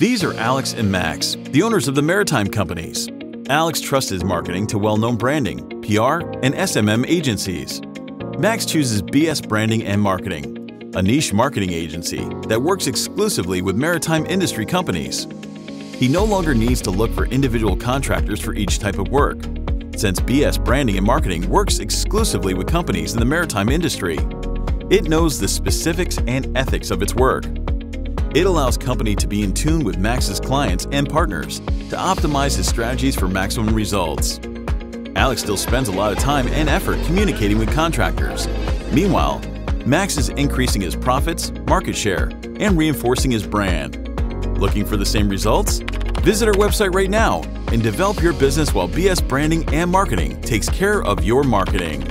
These are Alex and Max, the owners of the maritime companies. Alex trusts his marketing to well-known branding, PR, and SMM agencies. Max chooses BS Branding and Marketing, a niche marketing agency that works exclusively with maritime industry companies. He no longer needs to look for individual contractors for each type of work, since BS Branding and Marketing works exclusively with companies in the maritime industry. It knows the specifics and ethics of its work. It allows company to be in tune with Max's clients and partners to optimize his strategies for maximum results. Alex still spends a lot of time and effort communicating with contractors. Meanwhile, Max is increasing his profits, market share, and reinforcing his brand. Looking for the same results? Visit our website right now and develop your business while BS Branding and Marketing takes care of your marketing.